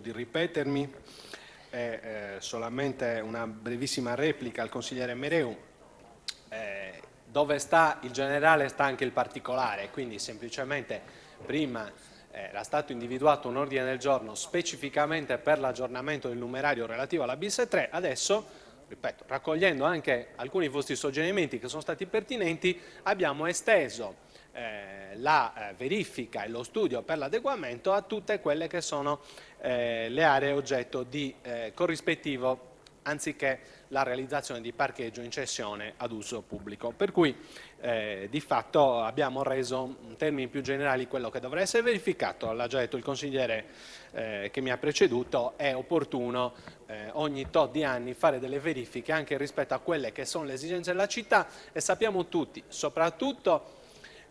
di ripetermi, eh, eh, solamente una brevissima replica al consigliere Mereu. Eh, dove sta il generale sta anche il particolare, quindi semplicemente prima eh, era stato individuato un ordine del giorno specificamente per l'aggiornamento del numerario relativo alla bis 3, adesso, ripeto, raccogliendo anche alcuni vostri suggerimenti che sono stati pertinenti, abbiamo esteso eh, la eh, verifica e lo studio per l'adeguamento a tutte quelle che sono eh, le aree oggetto di eh, corrispettivo anziché la realizzazione di parcheggio in cessione ad uso pubblico. Per cui eh, di fatto abbiamo reso in termini più generali quello che dovrà essere verificato, l'ha già detto il consigliere eh, che mi ha preceduto, è opportuno eh, ogni tot di anni fare delle verifiche anche rispetto a quelle che sono le esigenze della città e sappiamo tutti, soprattutto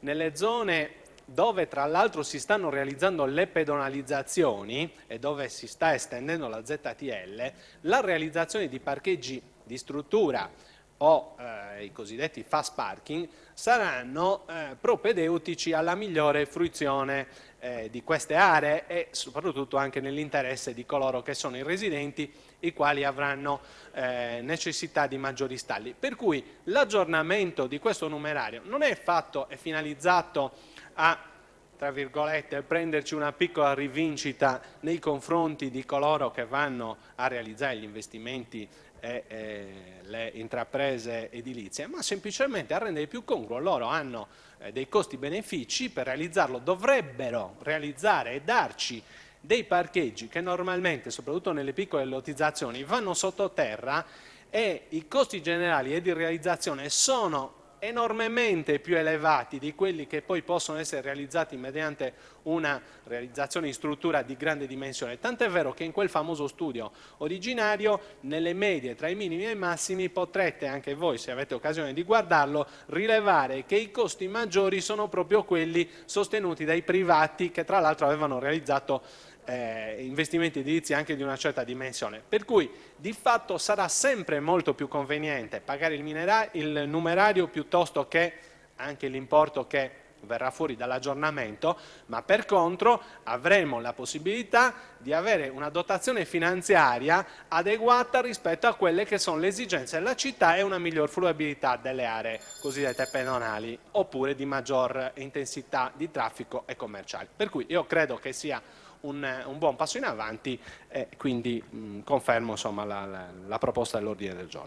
nelle zone dove tra l'altro si stanno realizzando le pedonalizzazioni e dove si sta estendendo la ZTL, la realizzazione di parcheggi di struttura o eh, i cosiddetti fast parking saranno eh, propedeutici alla migliore fruizione eh, di queste aree e soprattutto anche nell'interesse di coloro che sono i residenti i quali avranno eh, necessità di maggiori stalli. Per cui l'aggiornamento di questo numerario non è fatto e finalizzato a tra virgolette, prenderci una piccola rivincita nei confronti di coloro che vanno a realizzare gli investimenti e, e le intraprese edilizie, ma semplicemente a rendere più congruo. Loro hanno eh, dei costi-benefici, per realizzarlo dovrebbero realizzare e darci dei parcheggi che normalmente, soprattutto nelle piccole lottizzazioni, vanno sottoterra e i costi generali e di realizzazione sono enormemente più elevati di quelli che poi possono essere realizzati mediante una realizzazione in struttura di grande dimensione. Tant'è vero che in quel famoso studio originario, nelle medie tra i minimi e i massimi, potrete anche voi, se avete occasione di guardarlo, rilevare che i costi maggiori sono proprio quelli sostenuti dai privati che tra l'altro avevano realizzato eh, investimenti edilizi anche di una certa dimensione. Per cui di fatto sarà sempre molto più conveniente pagare il, il numerario piuttosto che anche l'importo che verrà fuori dall'aggiornamento, ma per contro avremo la possibilità di avere una dotazione finanziaria adeguata rispetto a quelle che sono le esigenze della città e una miglior fruibilità delle aree cosiddette pedonali oppure di maggior intensità di traffico e commerciale. Per cui io credo che sia un, un buon passo in avanti e quindi mh, confermo insomma, la, la, la proposta dell'ordine del giorno.